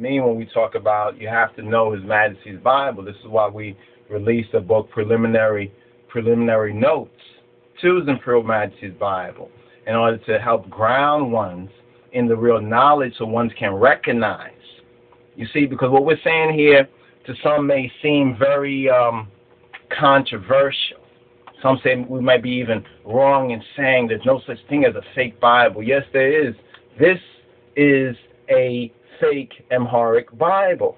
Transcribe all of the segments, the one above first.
mean when we talk about you have to know His Majesty's Bible. This is why we released a book, preliminary preliminary notes to His Imperial Majesty's Bible, in order to help ground ones in the real knowledge, so ones can recognize. You see, because what we're saying here to some may seem very um, controversial. Some say we might be even wrong in saying there's no such thing as a fake Bible. Yes, there is. This is a fake Amharic Bible.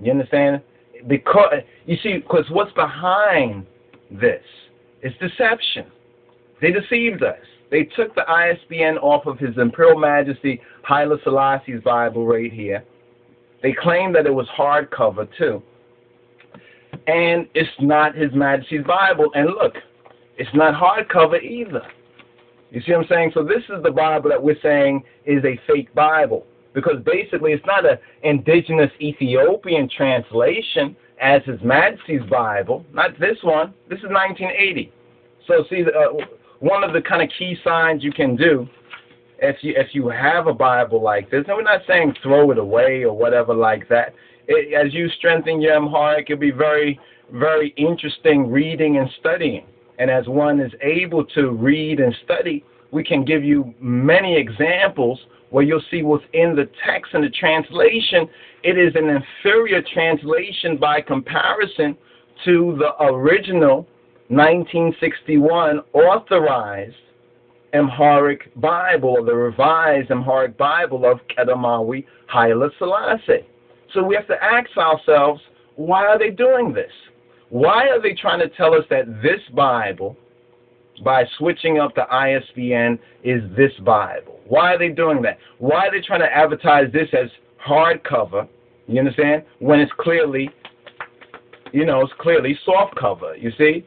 You understand? Because you see, because what's behind this is deception. They deceived us. They took the ISBN off of His Imperial Majesty Haile Selassie's Bible right here. They claimed that it was hardcover too. And it's not His Majesty's Bible. And look, it's not hardcover either. You see what I'm saying? So this is the Bible that we're saying is a fake Bible because basically it's not an indigenous Ethiopian translation as His Majesty's Bible. Not this one. This is 1980. So see, uh, one of the kind of key signs you can do if you if you have a Bible like this, and we're not saying throw it away or whatever like that. It, as you strengthen your Amharic, it'll be very very interesting reading and studying. And as one is able to read and study, we can give you many examples where you'll see within the text and the translation, it is an inferior translation by comparison to the original 1961 authorized Amharic Bible, the revised Amharic Bible of Kedamawi Haile Selassie. So we have to ask ourselves, why are they doing this? Why are they trying to tell us that this Bible by switching up the ISBN is this Bible. Why are they doing that? Why are they trying to advertise this as hardcover? You understand? When it's clearly, you know, it's clearly soft cover. You see,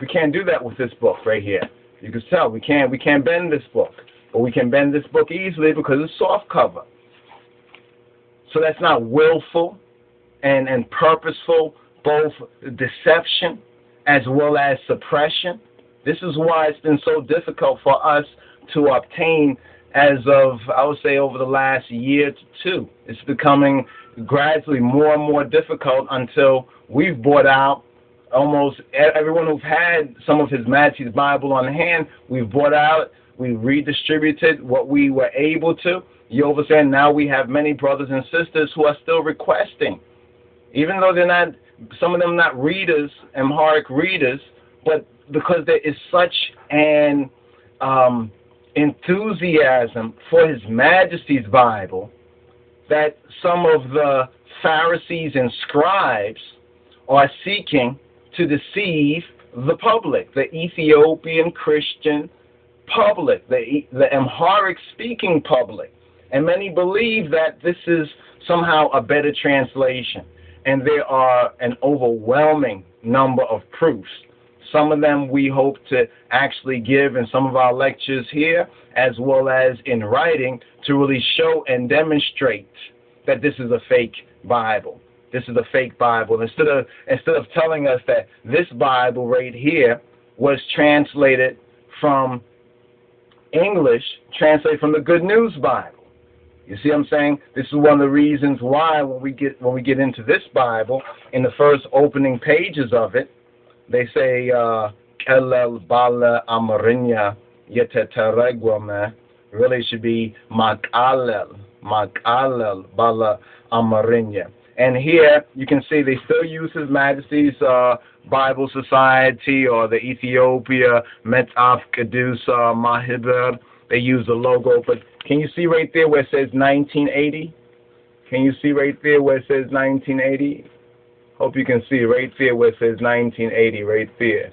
we can't do that with this book right here. You can tell we can't we can't bend this book, but we can bend this book easily because it's soft cover. So that's not willful and and purposeful, both deception as well as suppression. This is why it's been so difficult for us to obtain as of, I would say, over the last year to two. It's becoming gradually more and more difficult until we've bought out almost everyone who's had some of His Majesty's Bible on hand. We've bought out, we've redistributed what we were able to. You understand? Now we have many brothers and sisters who are still requesting, even though they're not, some of them not readers, Amharic readers, but because there is such an um, enthusiasm for His Majesty's Bible that some of the Pharisees and scribes are seeking to deceive the public, the Ethiopian Christian public, the, the Amharic speaking public. And many believe that this is somehow a better translation. And there are an overwhelming number of proofs some of them we hope to actually give in some of our lectures here, as well as in writing, to really show and demonstrate that this is a fake Bible. This is a fake Bible. Instead of instead of telling us that this Bible right here was translated from English, translated from the Good News Bible. You see what I'm saying? This is one of the reasons why when we get when we get into this Bible, in the first opening pages of it, they say uh, Kelel Bala Amarinya Yeteteregwame really should be Makalel Makalel Bala Amarinya. And here you can see they still use His Majesty's uh, Bible Society or the Ethiopia Metaf Kedusa Mahiber. They use the logo, but can you see right there where it says 1980? Can you see right there where it says 1980? Hope you can see right there where it says 1980, right there,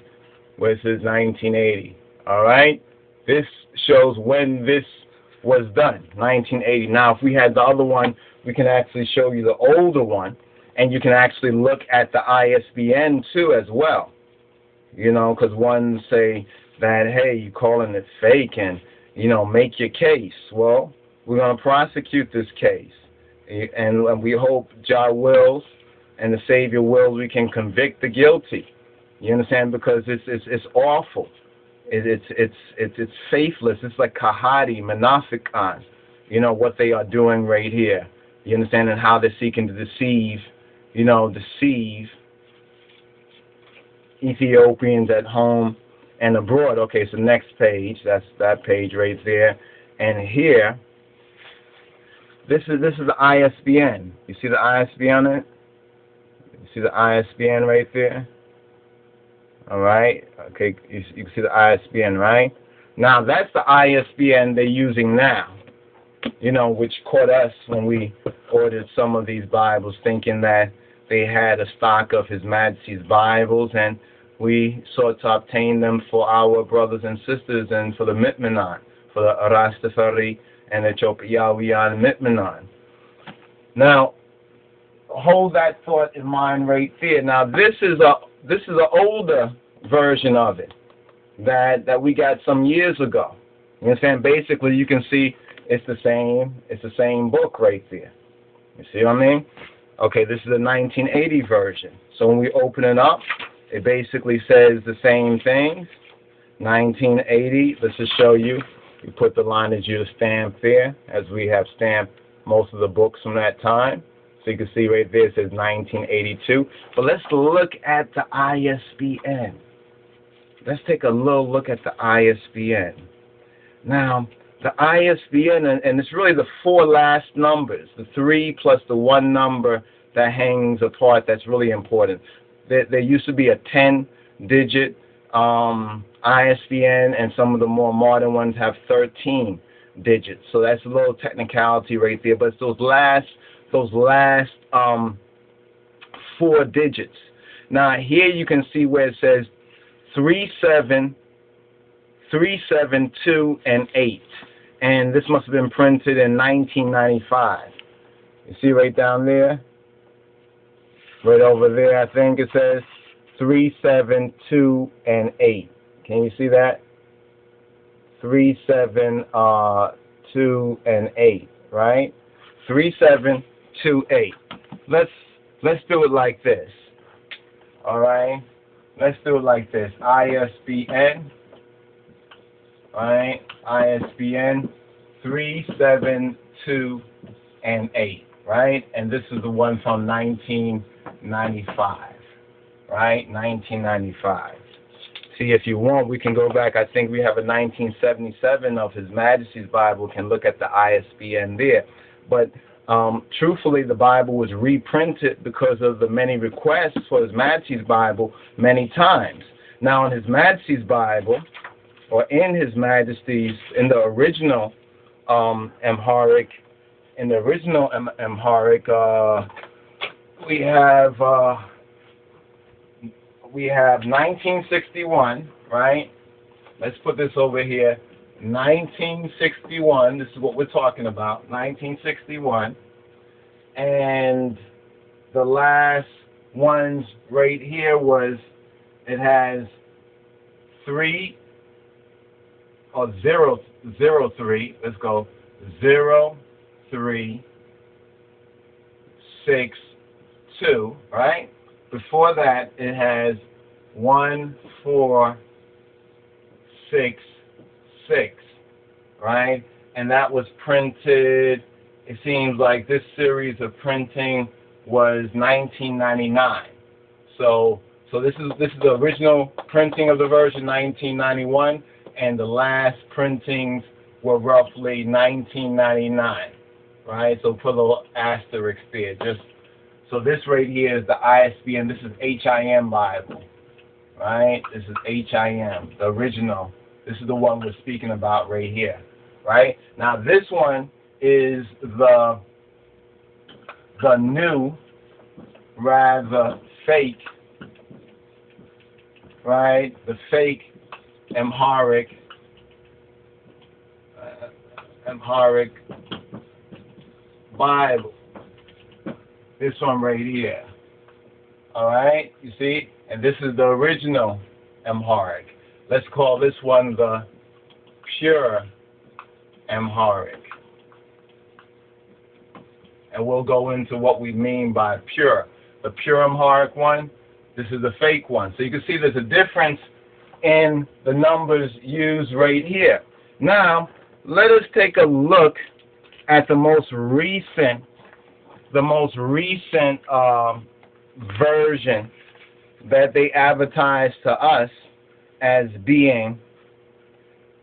where it says 1980. All right? This shows when this was done, 1980. Now, if we had the other one, we can actually show you the older one, and you can actually look at the ISBN too as well. You know, because one say that, hey, you calling it fake, and, you know, make your case. Well, we're going to prosecute this case. And, we hope Jah wills and the Savior wills we can convict the guilty. You understand? Because it's it's it's awful. It, it's it's it's it's faithless. It's like kahadi, menafikan. You know what they are doing right here. You understand? And how they're seeking to deceive, you know, deceive Ethiopians at home and abroad. Okay, so next page, that's that page right there. And here, this is this is the ISBN. You see the ISBN on it? See the ISBN right there? All right. Okay, you, you can see the ISBN, right? Now that's the ISBN they're using now. You know, which caught us when we ordered some of these Bibles, thinking that they had a stock of His Majesty's Bibles, and we sought to obtain them for our brothers and sisters and for the Mitmenan, for the Rastafari and the Chopayawiyan Mitmenan. Now, hold that thought in mind right there. Now, this is a this is an older version of it that that we got some years ago. You understand? Basically, you can see it's the same. It's the same book right there. You see what I mean? Okay, this is the 1980 version. So when we open it up, it basically says the same things. 1980. Let's just show you. We put the lineage you stamp there, as we have stamped most of the books from that time. So you can see right there it says 1982. But let's look at the ISBN. Let's take a little look at the ISBN. Now, the ISBN, and, and it's really the four last numbers, the three plus the one number that hangs apart that's really important. There, there used to be a 10 digit um, ISBN, and some of the more modern ones have 13 digits. So that's a little technicality right there. But it's those last, those last um, four digits. Now here you can see where it says three seven, three seven two, and 8. And this must have been printed in 1995. You see right down there? Right over there, I think it says 3, 7, 2, and 8. Can you see that? 3, 7, uh, 2, and 8, right? 3, 7, 2, 8. Let's, let's do it like this. All right? Let's do it like this. ISBN, right? ISBN 372 and 8, right? And this is the one from 1995, right? 1995. See, if you want, we can go back. I think we have a 1977 of His Majesty's Bible. Can look at the ISBN there. But um, truthfully, the Bible was reprinted because of the many requests for His Majesty's Bible many times. Now, in His Majesty's Bible, or in His Majesty's, in the original um, Amharic, in the original Am- Amharic, uh, we have uh, we have 1961, right? Let's put this over here. 1961. This is what we're talking about. 1961, and the last ones right here was it has three or zero zero three. Let's go zero three six two. Right. Before that, it has one four six six. Right. And that was printed. It seems like this series of printing was 1999. So so this is this is the original printing of the version 1991 and the last printings were roughly 1999, right? So put a little asterisk there. Just so this right here is the ISBN. This is HIM Bible, right? This is HIM, the original. This is the one we're speaking about right here, right? Now this one is the the new, rather fake, right? The fake Amharic, uh, Amharic Bible. This one right here. All right, you see, and this is the original Amharic. Let's call this one the pure Amharic. And we'll go into what we mean by pure. The pure Amharic one, this is the fake one. So you can see there's a difference in the numbers used right here. Now, let us take a look at the most recent the most recent um, version that they advertise to us as being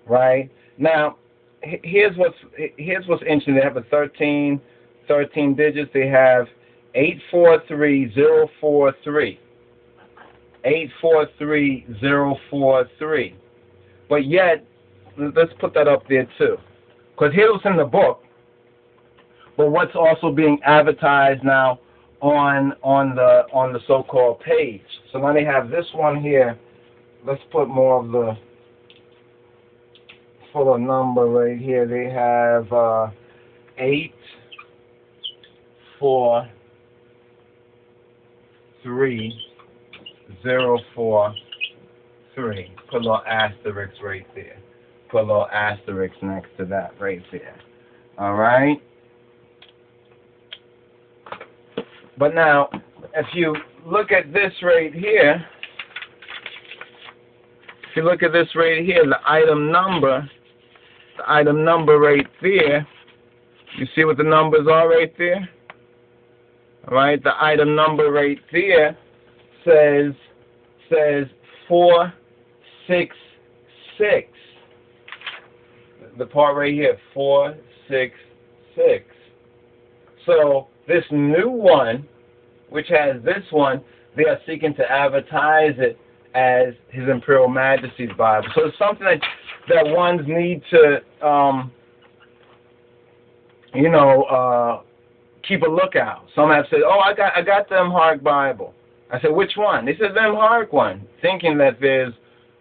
right now. Here's what's here's what's interesting. They have a 13, 13 digits. They have eight four three zero four three. Eight four three zero four three. But yet, let's put that up there too, because here's what's in the book. But what's also being advertised now on on the on the so-called page. So now they have this one here. Let's put more of the full number right here. They have uh, eight, four, three, zero, four, three. Put a little asterisk right there. Put a little asterisk next to that right there. All right. But now, if you look at this right here, if you look at this right here, the item number, the item number right there, you see what the numbers are right there? All right, the item number right there says says four six six. The part right here, four six six. So this new one, which has this one, they are seeking to advertise it as His Imperial Majesty's Bible. So it's something that that ones need to, um, you know, uh, keep a lookout. Some have said, "Oh, I got I got the Amharic Bible." I said, "Which one?" They said the Amharic one, thinking that there's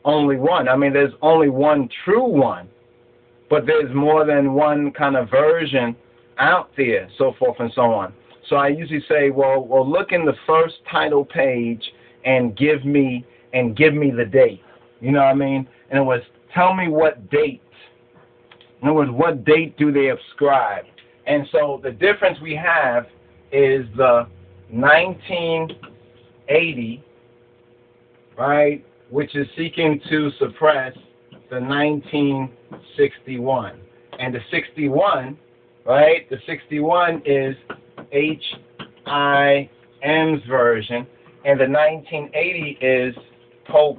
only one. I mean, there's only one true one, but there's more than one kind of version out there, so forth and so on. So I usually say, well, well, look in the first title page and give me and give me the date. You know what I mean? And it was tell me what date. In other words, what date do they ascribe? And so the difference we have is the 1980, right, which is seeking to suppress the 1961. And the 61 right? The 61 is H.I.M.'s version, and the 1980 is Pope,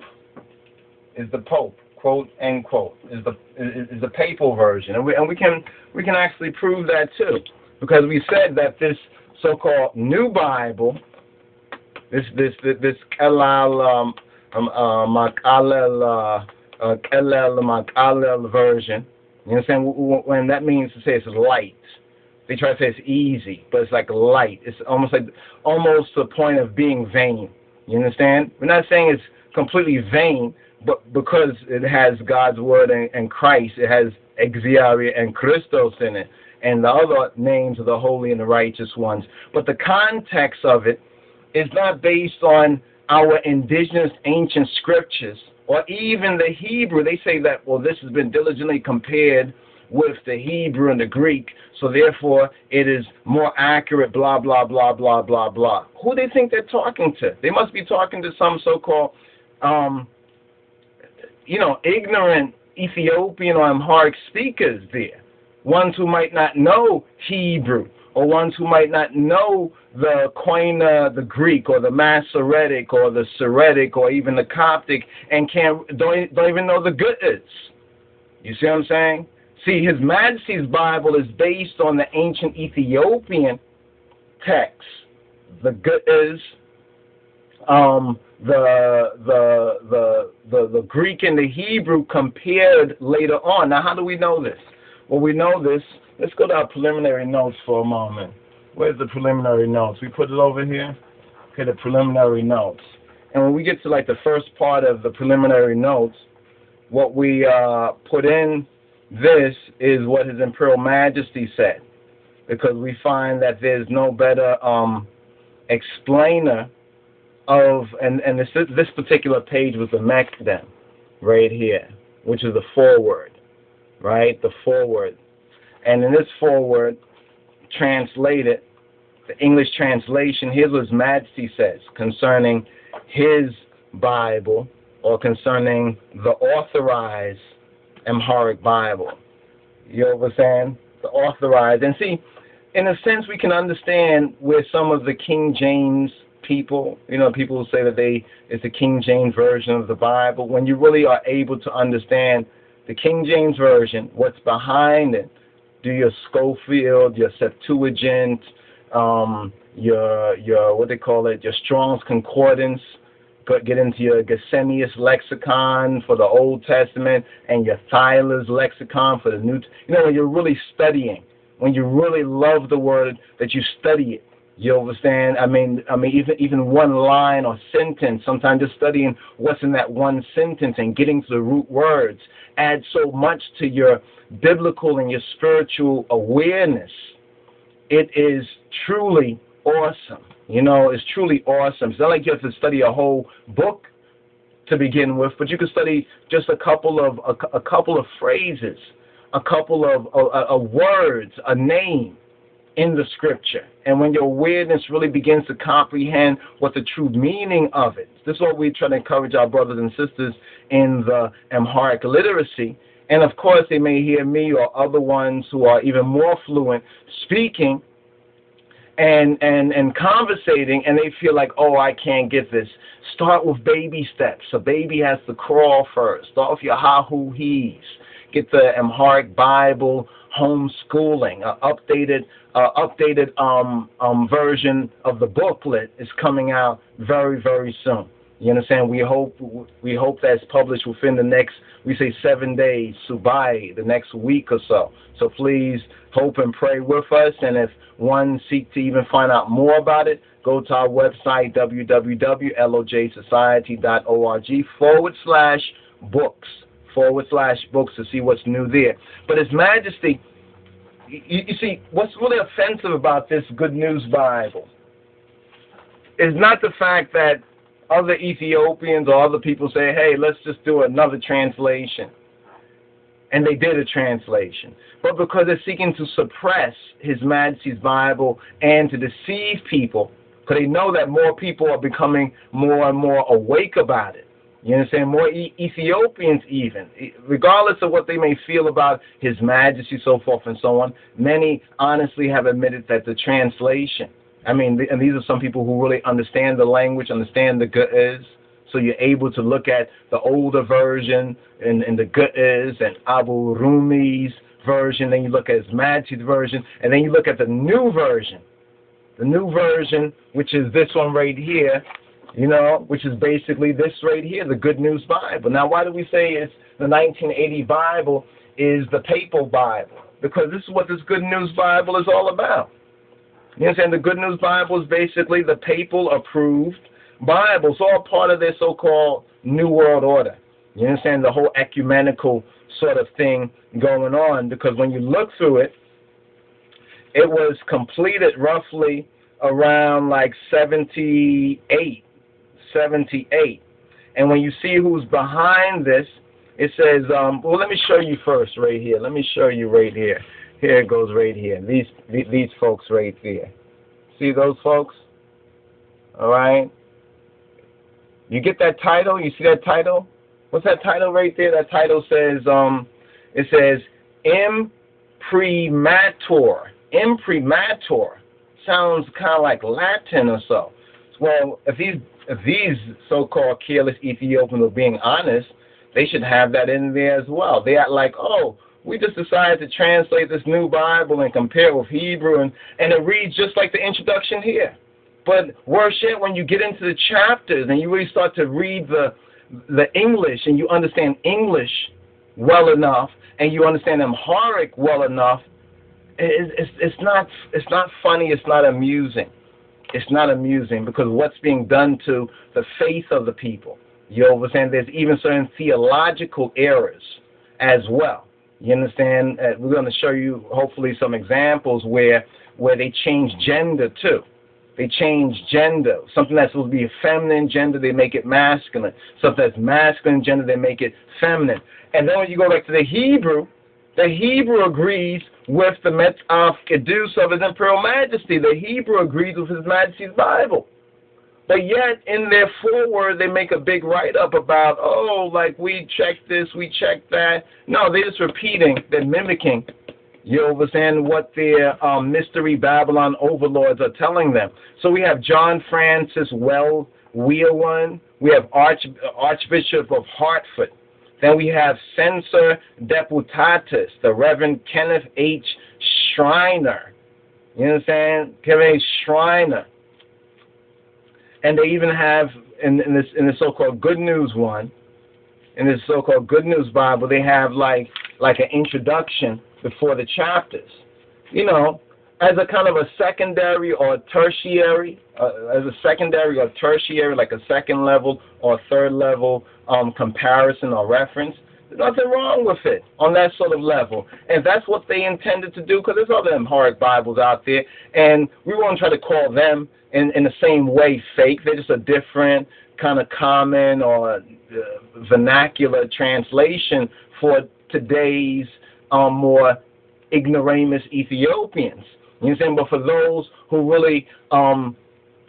is the Pope, quote, end quote, is the is, the papal version. And we, and we can we can actually prove that too, because we said that this so-called new Bible, this this this, this Kelal um, um, uh, Makalel uh, uh, Makalel version, you understand? When that means to say it's light. They try to say it's easy, but it's like light. It's almost like almost the point of being vain. You understand? We're not saying it's completely vain, but because it has God's word and, and Christ, it has Exiaria and Christos in it, and the other names of the holy and the righteous ones. But the context of it is not based on our indigenous ancient scriptures or even the Hebrew, they say that, well, this has been diligently compared with the Hebrew and the Greek, so therefore it is more accurate, blah, blah, blah, blah, blah, blah. Who do they think they're talking to? They must be talking to some so called, um, you know, ignorant Ethiopian or Amharic speakers there, ones who might not know Hebrew or ones who might not know the Koine, the Greek, or the Masoretic, or the Syriac, or even the Coptic, and can't don't, don't even know the Ge'ez. You see what I'm saying? See, His Majesty's Bible is based on the ancient Ethiopian text, the Ge'ez, um, the, the the the the Greek and the Hebrew compared later on. Now, how do we know this? Well, we know this Let's go to our preliminary notes for a moment. Where's the preliminary notes? We put it over here. Okay, the preliminary notes. And when we get to like the first part of the preliminary notes, what we uh, put in this is what His Imperial Majesty said, because we find that there's no better um, explainer of, and, and this, this particular page was the Mekdem right here, which is the foreword, right? The foreword and in this foreword, translated, the English translation, here's what Majesty says concerning his Bible or concerning the authorized Amharic Bible. You understand? The authorized. And see, in a sense, we can understand where some of the King James people, you know, people who say that they it's the King James version of the Bible. When you really are able to understand the King James version, what's behind it, do your Scofield, your Septuagint, um, your your what they call it, your Strong's Concordance, get into your Gesenius lexicon for the Old Testament and your Thayer's lexicon for the New. You know, when you're really studying, when you really love the word, that you study it. You understand? I mean, I mean, even even one line or sentence. Sometimes just studying what's in that one sentence and getting to the root words adds so much to your biblical and your spiritual awareness. It is truly awesome. You know, it's truly awesome. It's not like you have to study a whole book to begin with, but you can study just a couple of a, a couple of phrases, a couple of a, a words, a name in the scripture. And when your awareness really begins to comprehend what the true meaning of it, this is what we try to encourage our brothers and sisters in the Amharic literacy. And of course, they may hear me or other ones who are even more fluent speaking and and and conversating and they feel like oh i can't get this. Start with baby steps. A baby has to crawl first. Start with your hahu he's get the amharic bible homeschooling uh, updated uh, updated um, um, version of the booklet is coming out very very soon you understand? We hope we hope that's published within the next we say seven days, Subai, the next week or so. So please hope and pray with us. And if one seek to even find out more about it, go to our website www.lojsociety.org forward slash books forward slash books to see what's new there. But His Majesty, you, you see, what's really offensive about this Good News Bible is not the fact that other Ethiopians or other people say, hey, let's just do another translation. And they did a translation. But because they're seeking to suppress His Majesty's Bible and to deceive people, because they know that more people are becoming more and more awake about it. You understand? More e- Ethiopians, even, regardless of what they may feel about His Majesty, so forth and so on, many honestly have admitted that the translation I mean, and these are some people who really understand the language, understand the Ge'ez. So you're able to look at the older version and, and the Ge'ez and Abu Rumi's version, then you look at his Majesty's version, and then you look at the new version. The new version, which is this one right here, you know, which is basically this right here, the Good News Bible. Now, why do we say it's the 1980 Bible is the papal Bible? Because this is what this Good News Bible is all about. You understand? The Good News Bible is basically the papal approved Bible. It's all part of their so called New World Order. You understand? The whole ecumenical sort of thing going on because when you look through it, it was completed roughly around like 78. 78. And when you see who's behind this, it says, um, well, let me show you first right here. Let me show you right here. Here it goes right here. These these folks right there. See those folks? All right. You get that title? You see that title? What's that title right there? That title says um, it says imprimatur. Imprimatur sounds kind of like Latin or so. Well, if if these so-called careless Ethiopians are being honest, they should have that in there as well. They act like, oh, we just decided to translate this new Bible and compare with Hebrew, and, and it reads just like the introduction here. But worse yet, when you get into the chapters and you really start to read the the English and you understand English well enough and you understand Amharic well enough, it's, it's, it's not it's not funny. It's not amusing. It's not amusing because what's being done to the faith of the people. You understand? There's even certain theological errors as well. You understand? Uh, we're going to show you hopefully some examples where where they change gender too. They change gender. Something that's supposed to be a feminine gender, they make it masculine. Something that's masculine gender, they make it feminine. And then when you go back to the Hebrew, the Hebrew agrees with the Metaf Kedus of His Imperial Majesty. The Hebrew agrees with His Majesty's Bible. But yet, in their foreword, they make a big write up about, oh, like we checked this, we checked that. No, they're just repeating, they're mimicking You understand what their um, mystery Babylon overlords are telling them. So we have John Francis Well Whealon. We have Arch, Archbishop of Hartford. Then we have Censor Deputatus, the Reverend Kenneth H. Schreiner. You understand? Kenneth H. Schreiner. And they even have in, in this in the so-called Good News one, in this so-called Good News Bible, they have like like an introduction before the chapters. You know, as a kind of a secondary or tertiary, uh, as a secondary or tertiary, like a second level or third level um, comparison or reference. There's nothing wrong with it on that sort of level. And that's what they intended to do because there's other Amharic Bibles out there. And we won't try to call them in, in the same way fake. They're just a different kind of common or uh, vernacular translation for today's um, more ignoramus Ethiopians. You know saying? But for those who really um,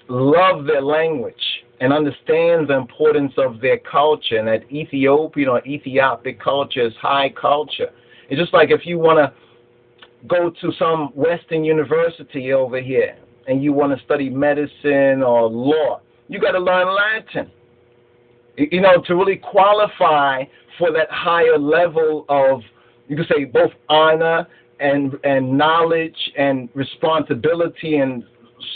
love their language and understand the importance of their culture and that Ethiopian or Ethiopic culture is high culture. It's just like if you want to go to some Western university over here and you want to study medicine or law, you got to learn Latin. You know, to really qualify for that higher level of, you could say, both honor and and knowledge and responsibility and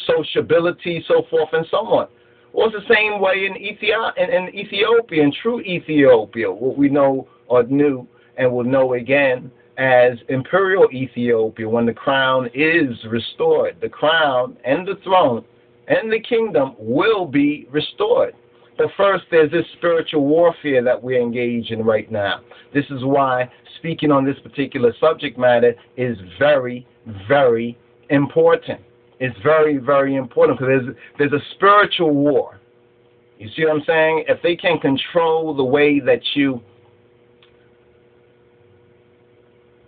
sociability, so forth and so on. Well, it's the same way in, Ethiopia, in, in Ethiopia, in true Ethiopia, what we know or knew and will know again as Imperial Ethiopia when the crown is restored. The crown and the throne and the kingdom will be restored. But first, there's this spiritual warfare that we're engaged in right now. This is why speaking on this particular subject matter is very, very important. It's very, very important because there's, there's a spiritual war. You see what I'm saying? If they can control the way that you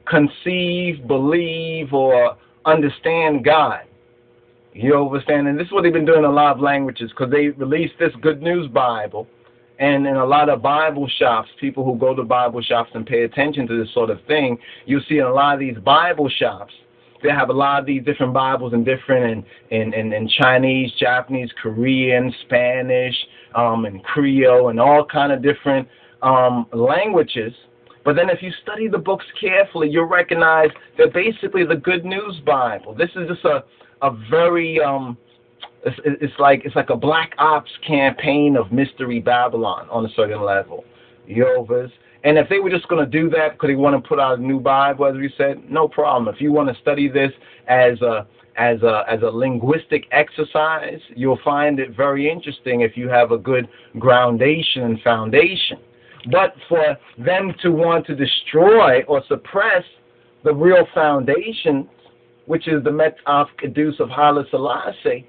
conceive, believe, or understand God, you understand? And this is what they've been doing in a lot of languages because they released this Good News Bible. And in a lot of Bible shops, people who go to Bible shops and pay attention to this sort of thing, you'll see in a lot of these Bible shops, they have a lot of these different Bibles in different in in, in, in Chinese, Japanese, Korean, Spanish, um, and Creole, and all kind of different um, languages. But then if you study the books carefully, you'll recognize that basically the Good News Bible. This is just a a very um, it's, it's like it's like a black ops campaign of mystery Babylon on a certain level. Yovas. And if they were just going to do that because they want to put out a new Bible, as we said, no problem. If you want to study this as a as a as a linguistic exercise, you'll find it very interesting if you have a good groundation and foundation. But for them to want to destroy or suppress the real foundation which is the Metaf Kedus of Haile Selassie,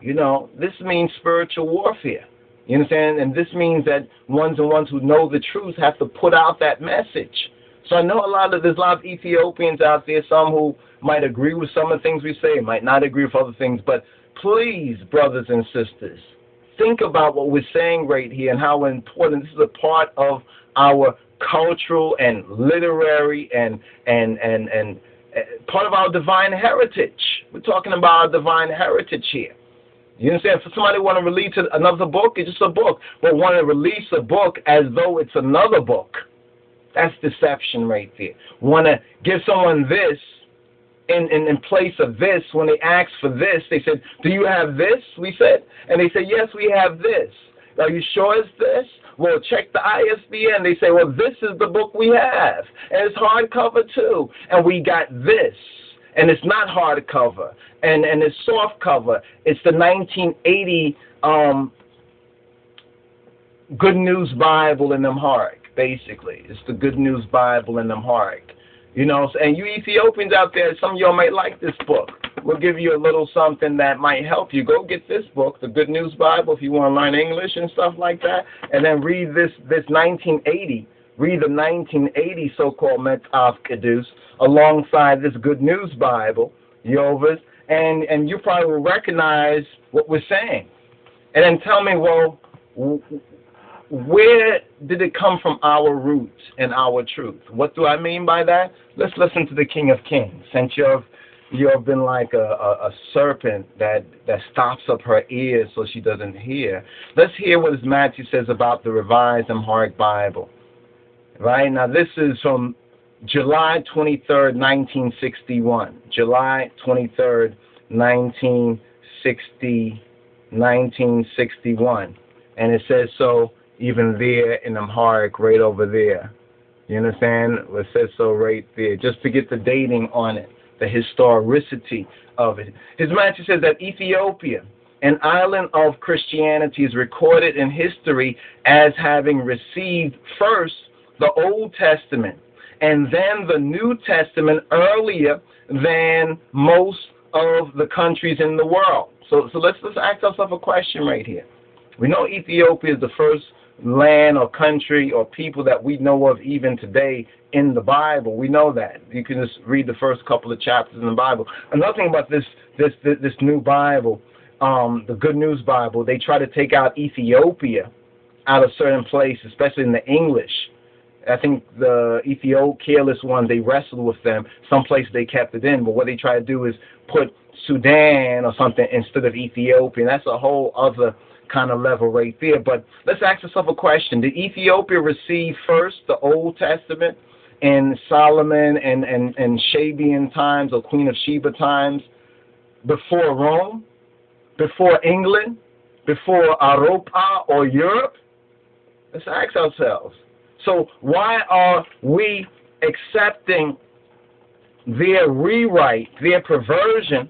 you know, this means spiritual warfare. You understand? And this means that ones and ones who know the truth have to put out that message. So I know a lot of there's a lot of Ethiopians out there, some who might agree with some of the things we say, might not agree with other things, but please, brothers and sisters, think about what we're saying right here and how important this is a part of our cultural and literary and and and and part of our divine heritage. We're talking about our divine heritage here. You understand? For somebody want to release another book, it's just a book. But want to release a book as though it's another book. That's deception right there. Want to give someone this in, in, in place of this. When they asked for this, they said, Do you have this? We said. And they said, Yes, we have this. Are you sure it's this? Well, check the ISBN. They say, well, this is the book we have. And it's hardcover too. And we got this. And it's not hardcover. And, and it's softcover. It's the 1980 um, Good News Bible in Amharic, basically. It's the Good News Bible in Amharic. You know, and you Ethiopians out there, some of y'all might like this book. We'll give you a little something that might help you. Go get this book, the Good News Bible, if you want to learn English and stuff like that, and then read this this 1980. Read the 1980 so-called Metaf Kedus alongside this Good News Bible, Yovas, and and you probably will recognize what we're saying. And then tell me, well, where did it come from our roots and our truth? What do I mean by that? Let's listen to the King of Kings. Since you've you've been like a, a, a serpent that that stops up her ears so she doesn't hear. Let's hear what His Majesty says about the Revised Amharic Bible. Right now, this is from July 23rd, 1961. July 23rd, 1960, 1961. And it says so even there in Amharic, right over there. You understand? It says so right there, just to get the dating on it, the historicity of it. His Majesty says that Ethiopia, an island of Christianity, is recorded in history as having received first the Old Testament and then the New Testament earlier than most of the countries in the world. So, so let's let's ask ourselves a question right here. We know Ethiopia is the first land or country or people that we know of even today in the Bible. We know that. You can just read the first couple of chapters in the Bible. Another thing about this this this, this new Bible, um, the Good News Bible, they try to take out Ethiopia out of certain place, especially in the English. I think the Ethiopia careless one, they wrestled with them. Some places they kept it in, but what they try to do is put Sudan or something instead of Ethiopia. And that's a whole other kind of level right there. But let's ask ourselves a question. Did Ethiopia receive first the Old Testament in Solomon and, and, and Shabian times or Queen of Sheba times before Rome, before England, before Europa or Europe? Let's ask ourselves. So why are we accepting their rewrite, their perversion,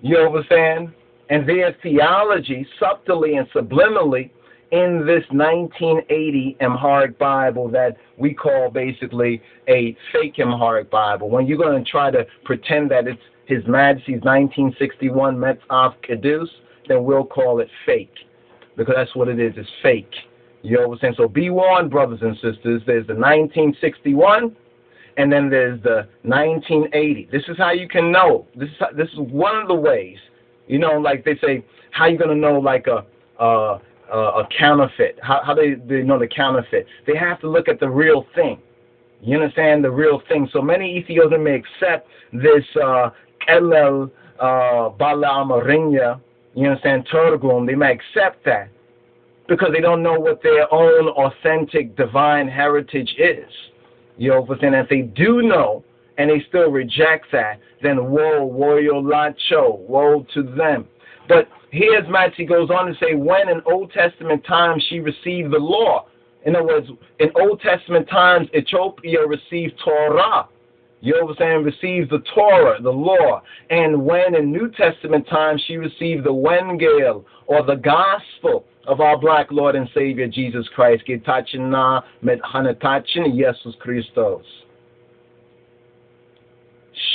you understand, and their theology subtly and subliminally in this 1980 Amharic Bible that we call basically a fake Amharic Bible. When you're going to try to pretend that it's His Majesty's 1961 Metzaf Kedus, then we'll call it fake because that's what it is. It's fake. You know what I'm saying? So be warned, brothers and sisters. There's the 1961, and then there's the 1980. This is how you can know. This is how, this is one of the ways. You know, like they say, how you gonna know like a a, a counterfeit? How how they they know the counterfeit? They have to look at the real thing. You understand the real thing. So many Ethiopians may accept this uh, Elel uh, Bala Amarinya, you understand, Turgum. They may accept that because they don't know what their own authentic divine heritage is. You know, but then if they do know and they still reject that, then woe, woe, lacho, woe to them. But here's Matthew goes on to say, when in Old Testament times she received the law. In other words, in Old Testament times, Ethiopia received Torah. You know what I'm saying? Received the Torah, the law. And when in New Testament times she received the Wengel or the gospel of our black Lord and Savior Jesus Christ. Getachina met hanatachin Jesus Christos.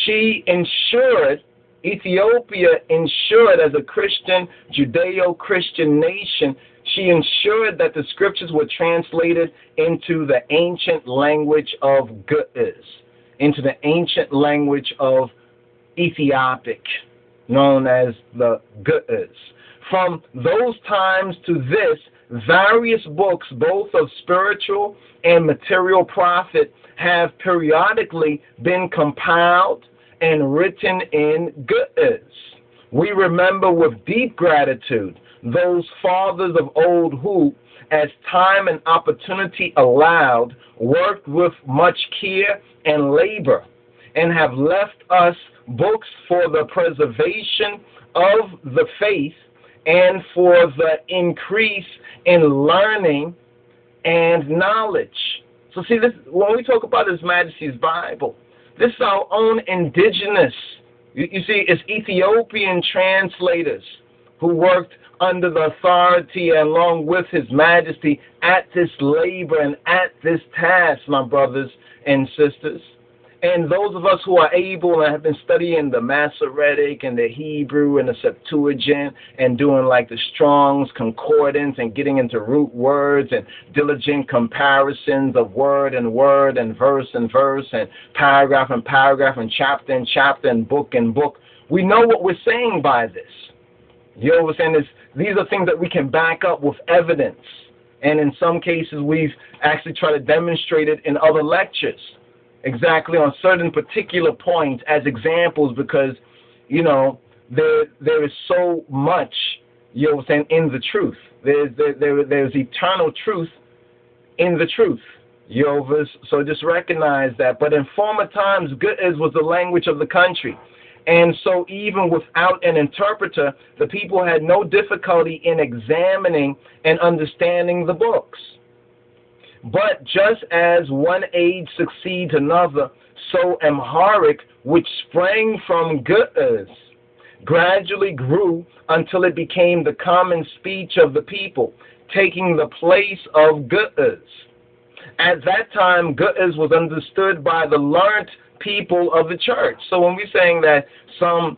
She ensured, Ethiopia ensured as a Christian, Judeo Christian nation, she ensured that the scriptures were translated into the ancient language of Ge'ez, into the ancient language of Ethiopic, known as the Ge'ez. From those times to this, various books, both of spiritual and material profit, have periodically been compiled and written in Ge'ez. We remember with deep gratitude those fathers of old who, as time and opportunity allowed, worked with much care and labor and have left us books for the preservation of the faith and for the increase in learning and knowledge. So see, this when we talk about His Majesty's Bible, this is our own indigenous. You, you see, it's Ethiopian translators who worked under the authority along with His Majesty at this labor and at this task, my brothers and sisters. And those of us who are able and have been studying the Masoretic and the Hebrew and the Septuagint and doing like the Strong's Concordance and getting into root words and diligent comparisons of word and word and verse and verse and paragraph and paragraph and chapter and chapter and book and book, we know what we're saying by this. You know what I'm saying? Is these are things that we can back up with evidence And in some cases, we've actually tried to demonstrate it in other lectures, exactly on certain particular points as examples, because, you know, there there is so much, you know, what I'm saying, in the truth. There's there, there there's eternal truth in the truth. Know, so just recognize that. But in former times, Ge'ez was the language of the country. And so, even without an interpreter, the people had no difficulty in examining and understanding the books. But just as one age succeeds another, so Amharic, which sprang from Ge'ez, gradually grew until it became the common speech of the people, taking the place of Ge'ez. At that time, Ge'ez was understood by the learned people of the church. So when we're saying that some,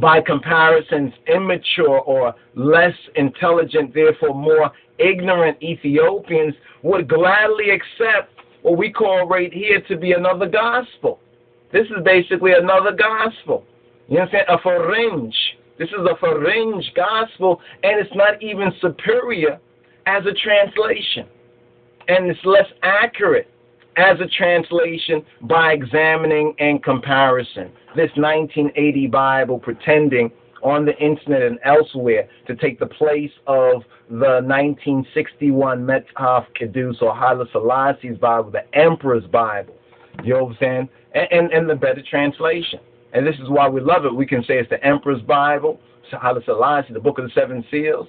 by comparisons, immature or less intelligent, therefore more ignorant Ethiopians would gladly accept what we call right here to be another gospel. This is basically another gospel. You understand? A pharinge. This is a pharinge gospel, and it's not even superior as a translation. And it's less accurate as a translation by examining and comparison. This 1980 Bible pretending on the internet and elsewhere to take the place of the 1961 Metaf Kedus or Haile Selassie's Bible, the Emperor's Bible. You know what I'm saying? And, and, and, the better translation. And this is why we love it. We can say it's the Emperor's Bible, Haile Selassie, the Book of the Seven Seals,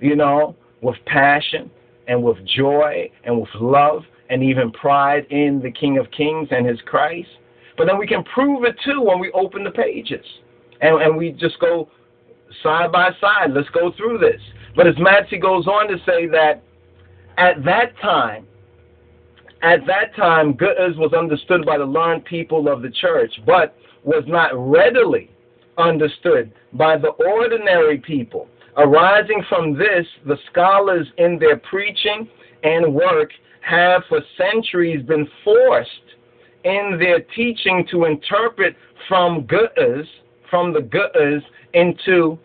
you know, with passion and with joy and with love and even pride in the King of Kings and his Christ. But then we can prove it too when we open the pages and, and we just go side by side. Let's go through this. But as Matsy goes on to say that at that time, at that time, Ge'ez was understood by the learned people of the church, but was not readily understood by the ordinary people. Arising from this, the scholars in their preaching and work have for centuries been forced in their teaching to interpret from Ge'ez, from the Ge'ez into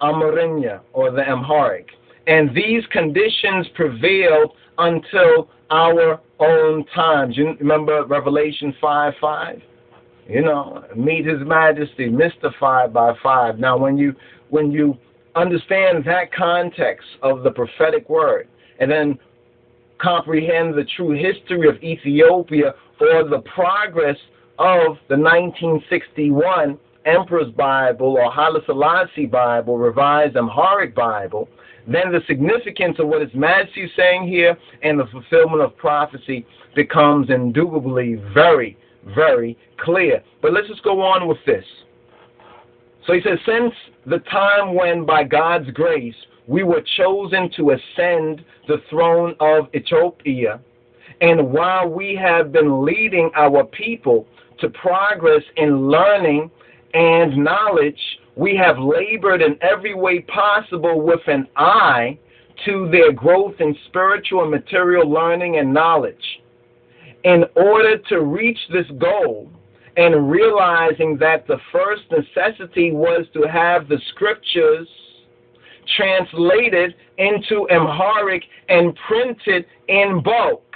Amarinya or the Amharic. And these conditions prevailed until our own times. You remember Revelation 5 5? You know, meet his majesty, mystified by five. Now when you when you understand that context of the prophetic word and then comprehend the true history of Ethiopia or the progress of the 1961 Emperor's Bible or Haile Selassie Bible, Revised Amharic Bible, then the significance of what His Majesty is saying here and the fulfillment of prophecy becomes indubitably very, very clear. But let's just go on with this. So he says, since the time when, by God's grace, we were chosen to ascend the throne of Ethiopia. And while we have been leading our people to progress in learning and knowledge, we have labored in every way possible with an eye to their growth in spiritual and material learning and knowledge. In order to reach this goal, and realizing that the first necessity was to have the scriptures translated into Amharic and printed in bulk.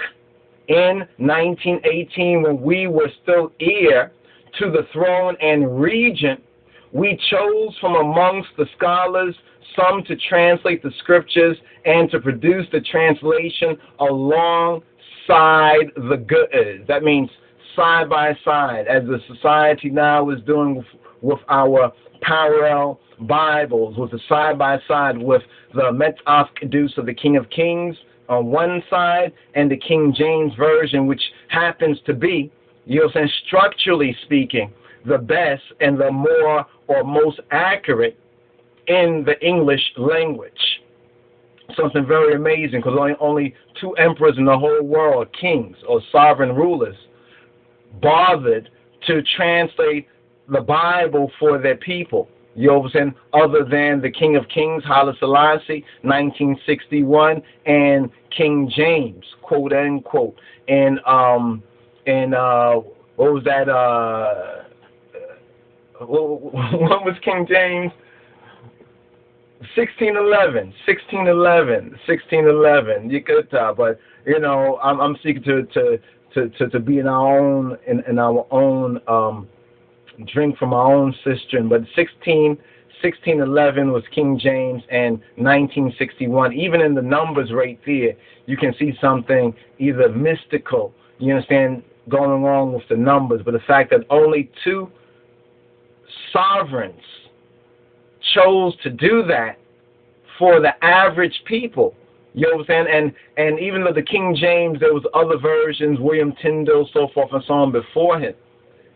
In 1918, when we were still heir to the throne and regent, we chose from amongst the scholars some to translate the scriptures and to produce the translation alongside the good. That means side by side, as the society now is doing with, with our parallel Bibles with the side by side with the Metaf of the King of Kings on one side and the King James Version, which happens to be, you know, saying structurally speaking, the best and the more or most accurate in the English language. Something very amazing because only, only two emperors in the whole world, kings or sovereign rulers, bothered to translate the Bible for their people. You know? Other than the King of Kings, Haile Selassie, 1961, and King James, quote unquote. And um and uh what was that uh what was King James? 1611, 1611, 1611. You could tell, but you know, I'm, I'm seeking to, to to to to be in our own in, in our own um, drink from our own cistern. But 16 1611 was King James, and 1961. Even in the numbers right there, you can see something either mystical. You understand going on with the numbers, but the fact that only two sovereigns chose to do that for the average people. You know what I'm saying? And and even though the King James, there was other versions, William Tyndale, so forth and so on before him.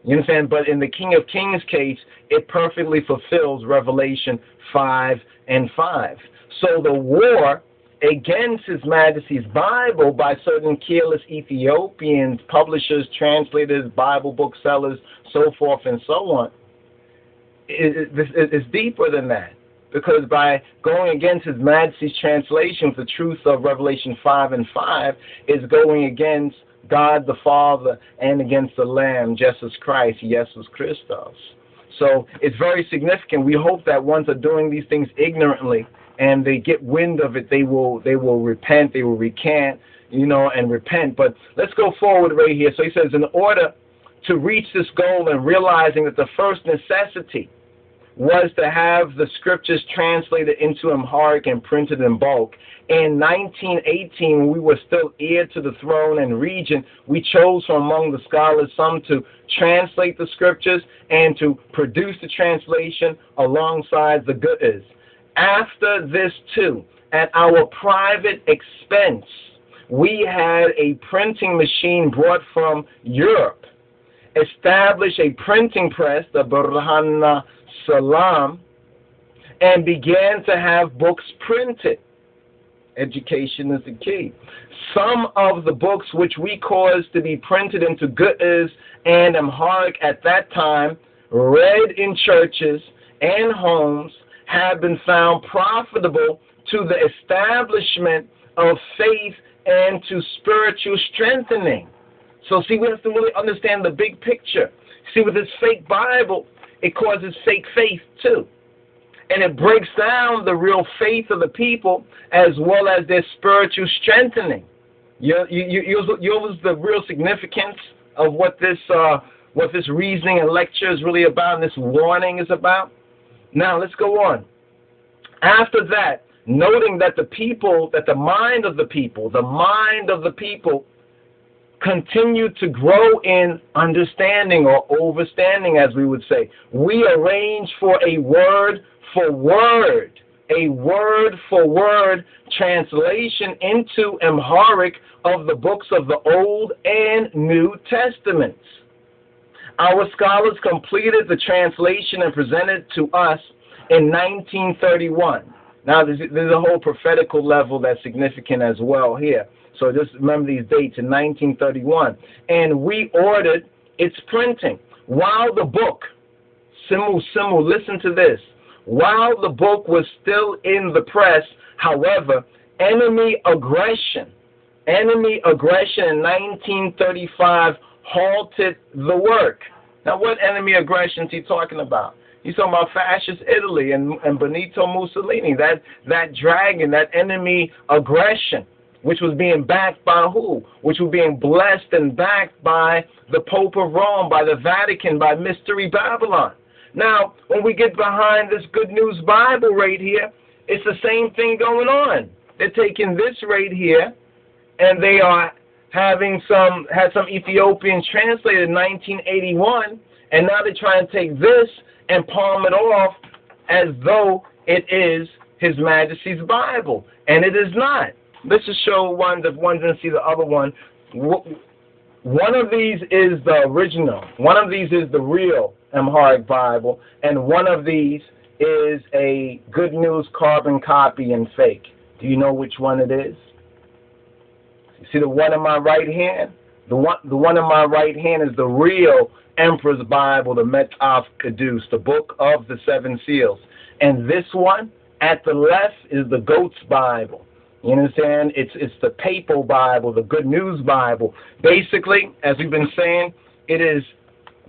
You understand? But in the King of Kings case, it perfectly fulfills Revelation 5 and 5. So the war against His Majesty's Bible by certain careless Ethiopians, publishers, translators, Bible booksellers, so forth and so on, is, is, is deeper than that because by going against His Majesty's translations, the truth of Revelation 5 and 5 is going against God the Father and against the Lamb, Jesus Christ, Jesus Christos. So it's very significant. We hope that ones are doing these things ignorantly and they get wind of it, they will they will repent, they will recant, you know, and repent. But let's go forward right here. So he says, in order to reach this goal and realizing that the first necessity was to have the scriptures translated into Amharic and printed in bulk. In 1918, when we were still heir to the throne and regent, we chose from among the scholars some to translate the scriptures and to produce the translation alongside the Ge'ez. After this, too, at our private expense, we had a printing machine brought from Europe, established a printing press, the Burhan Salam, and began to have books printed. Education is the key. Some of the books which we caused to be printed into Ge'ez and Amharic at that time, read in churches and homes, have been found profitable to the establishment of faith and to spiritual strengthening. So, see, we have to really understand the big picture. See, with this fake Bible, it causes fake faith too. And it breaks down the real faith of the people as well as their spiritual strengthening. You, you, you, you, you the real significance of what this, uh, what this reasoning and lecture is really about and this warning is about. Now, let's go on. After that, noting that the people, that the mind of the people, the mind of the people continued to grow in understanding or overstanding, as we would say. We arrange for a word for word, a word for word translation into Amharic of the books of the Old and New Testaments. Our scholars completed the translation and presented to us in 1931. Now, there's, there's a whole prophetical level that's significant as well here. So just remember these dates in 1931. And we ordered its printing. While the book, Simu Simu, listen to this. While the book was still in the press, however, enemy aggression, enemy aggression in 1935 halted the work. Now, what enemy aggression is he talking about? He's talking about fascist Italy and, and Benito Mussolini, that, that dragon, that enemy aggression which was being backed by who? Which was being blessed and backed by the Pope of Rome, by the Vatican, by Mystery Babylon. Now, when we get behind this Good News Bible right here, it's the same thing going on. They're taking this right here, and they are having some had some Ethiopians translated in 1981, and now they're trying to take this and palm it off as though it is His Majesty's Bible, and it is not. Let's show one that one didn't see the other one. One of these is the original. One of these is the real Amharic Bible, and one of these is a Good News carbon copy and fake. Do you know which one it is? You see the one in my right hand? The one, the one in my right hand is the real Emperor's Bible, the Metaf Kedus, the book of the seven seals. And this one at the left is the Goat's Bible. You understand? It's it's the papal Bible, the Good News Bible. Basically, as we've been saying, it is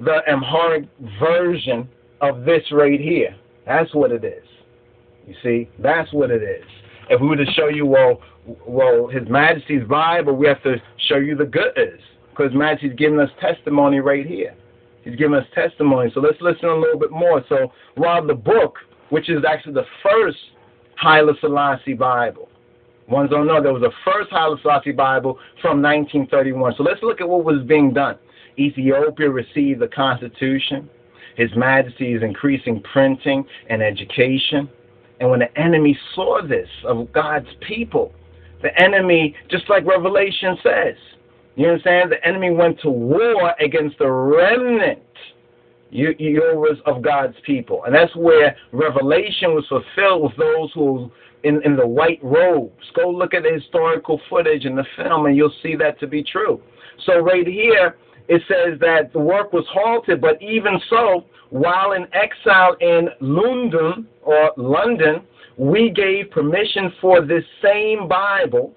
the Amharic version of this right here. That's what it is. You see, that's what it is. If we were to show you, well, well, His Majesty's Bible, we have to show you the good is, because Majesty's giving us testimony right here. He's giving us testimony. So let's listen a little bit more. So while the book, which is actually the first Haile Selassie Bible, ones don't know there was a first Haile Selassie Bible from 1931. So let's look at what was being done. Ethiopia received the Constitution. His Majesty is increasing printing and education. And when the enemy saw this of God's people, the enemy, just like Revelation says, you understand? The enemy went to war against the remnant of God's people. And that's where Revelation was fulfilled with those who in, in the white robes. Go look at the historical footage in the film and you'll see that to be true. So right here, it says that the work was halted, but even so, while in exile in London or London, we gave permission for this same Bible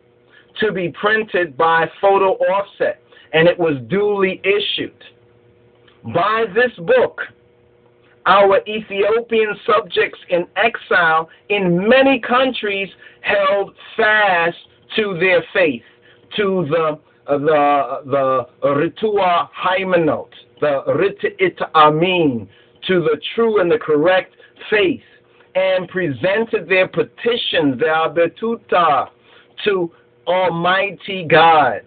to be printed by photo offset, and it was duly issued. By this book, our Ethiopian subjects in exile in many countries held fast to their faith, to the uh, the the ritua haymanot, the rit It amin, to the true and the correct faith, and presented their petitions, their abetuta, to Almighty God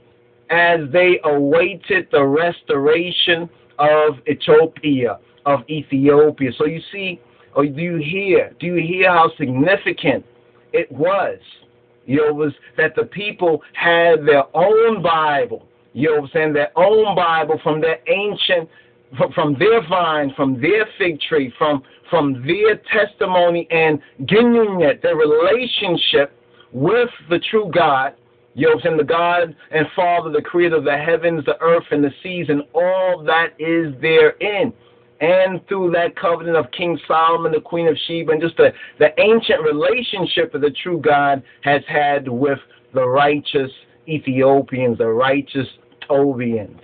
as they awaited the restoration of Ethiopia, of Ethiopia. So you see, or do you hear? Do you hear how significant it was? You know, it was that the people had their own Bible. You know, saying their own Bible from their ancient, from their vine, from their fig tree, from from their testimony and ginunyet, their relationship with the true God, know, saying the God and Father, the creator of the heavens, the earth, and the seas, and all that is therein. And through that covenant of King Solomon, the Queen of Sheba, and just the, the ancient relationship that the true God has had with the righteous Ethiopians, the righteous Tobians.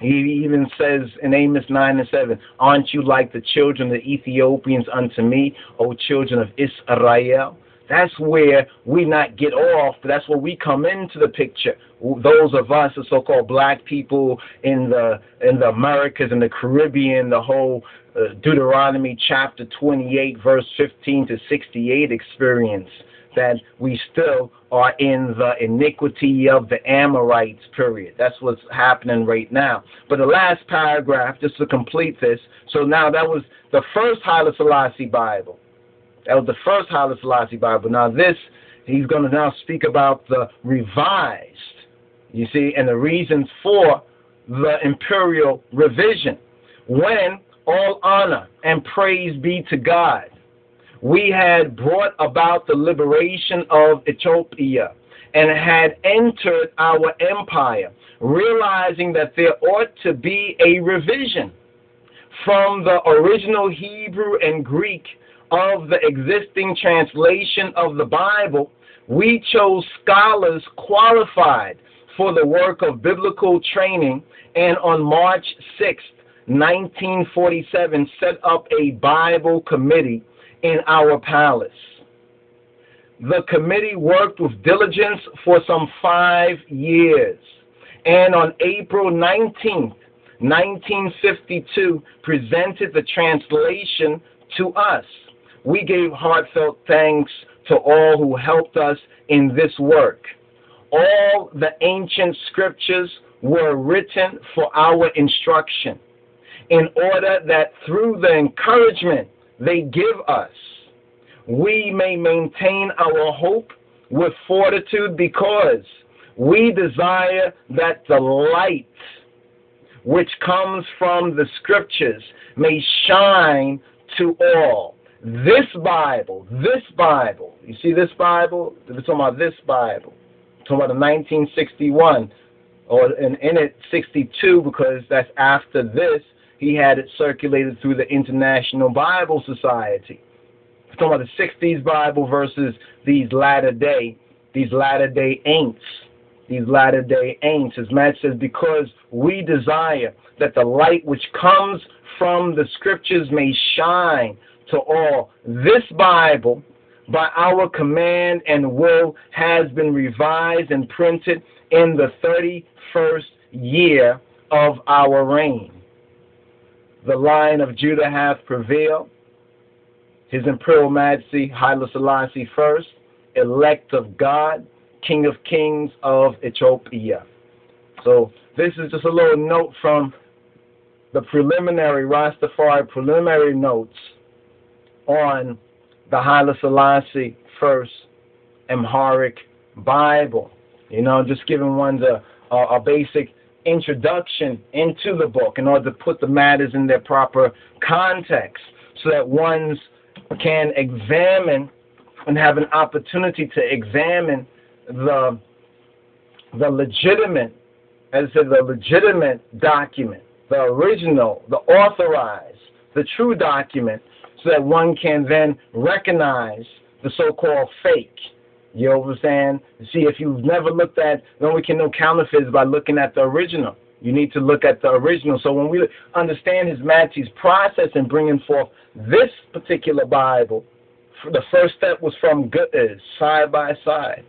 He even says in Amos 9 and 7, Aren't you like the children of the Ethiopians unto me, O children of Israel? That's where we not get off, but that's where we come into the picture. Those of us, the so-called black people in the in the Americas and the Caribbean, the whole uh, Deuteronomy chapter 28, verse 15 to 68 experience that we still are in the iniquity of the Amorites, period. That's what's happening right now. But the last paragraph, just to complete this, so now that was the first Haile Selassie Bible. That was the first Haile Selassie Bible. Now this, he's going to now speak about the revised, you see, and the reasons for the imperial revision. When all honor and praise be to God, we had brought about the liberation of Ethiopia and had entered our empire, realizing that there ought to be a revision from the original Hebrew and Greek of the existing translation of the Bible, we chose scholars qualified for the work of biblical training and on March 6, 1947, set up a Bible committee in our palace. The committee worked with diligence for some five years, and on April 19, 1952, presented the translation to us we gave heartfelt thanks to all who helped us in this work. All the ancient scriptures were written for our instruction, in order that through the encouragement they give us, we may maintain our hope with fortitude because we desire that the light which comes from the scriptures may shine to all this Bible, this Bible, you see this Bible? We're talking about this Bible. We're talking about the 1961, or in, in it 62, because that's after this. He had it circulated through the International Bible Society. We're talking about the 60s Bible versus these latter day, these latter day ain'ts these latter day ain'ts. As Matt says, because we desire that the light which comes from the scriptures may shine to all. This Bible, by our command and will, has been revised and printed in the 31st year of our reign. The line of Judah hath prevailed. His Imperial Majesty Haile Selassie I, elect of God, King of Kings of Ethiopia. So this is just a little note from the preliminary Rastafari preliminary notes on the Haile Selassie First Amharic Bible. You know, just giving one a, a, a basic introduction into the book in order to put the matters in their proper context so that ones can examine and have an opportunity to examine the the legitimate, as I said, the legitimate document, the original, the authorized, the true document, so that one can then recognize the so-called fake. You know what I'm saying? See, if you've never looked at, then we can know counterfeits by looking at the original. You need to look at the original. So when we understand His Majesty's process in bringing forth this particular Bible, the first step was from Ge'ez, uh, side by side.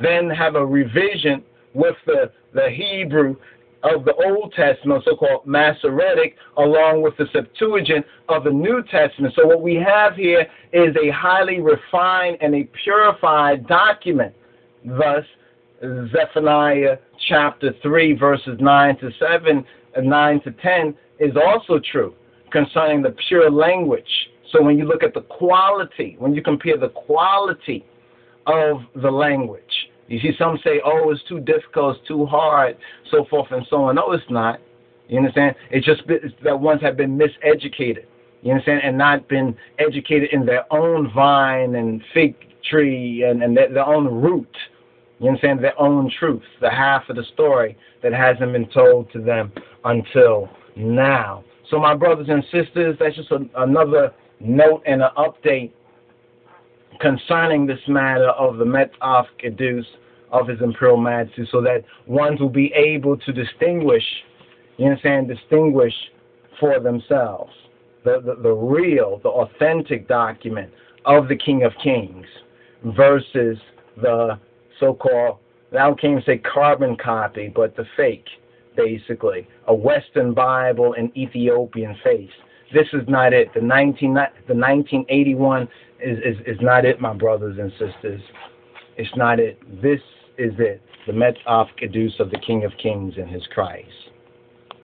Then have a revision with the, the Hebrew of the Old Testament, so-called Masoretic, along with the Septuagint of the New Testament. So what we have here is a highly refined and a purified document. Thus, Zephaniah chapter 3, verses 9 to 7 and 9 to 10 is also true concerning the pure language. So when you look at the quality, when you compare the quality of the language, you see some say, oh, it's too difficult, it's too hard, so forth and so on. No, it's not. You understand? It's just that ones have been miseducated. You understand? And not been educated in their own vine and fig tree and, and their, their own root. You understand? Their own truth, the half of the story that hasn't been told to them until now. So, my brothers and sisters, that's just a, another note and an update concerning this matter of the Metaf Kedus of His Imperial Majesty, so that ones will be able to distinguish, you understand, distinguish for themselves the, the, the real, the authentic document of the King of Kings versus the so-called, now can't even say carbon copy, but the fake, basically, a Western Bible in Ethiopian face. This is not it. The 19, the 1981 is, is, is not it, my brothers and sisters. It's not it. This is it. The Met of Kedus of the King of Kings and his Christ.